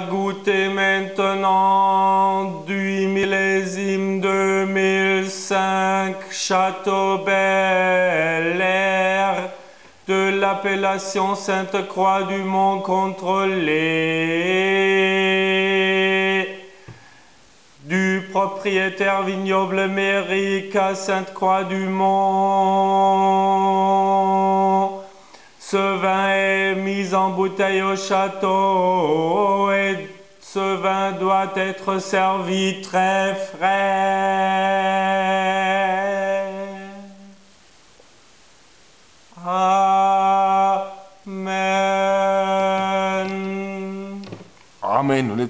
goûter maintenant du millésime 2005 Château Bel Air de l'appellation Sainte-Croix du Mont contrôlé du propriétaire vignoble Mérique à Sainte-Croix du Mont. Ce vin est mis en bouteille au château et ce vin doit être servi très frais. Amen. Amen.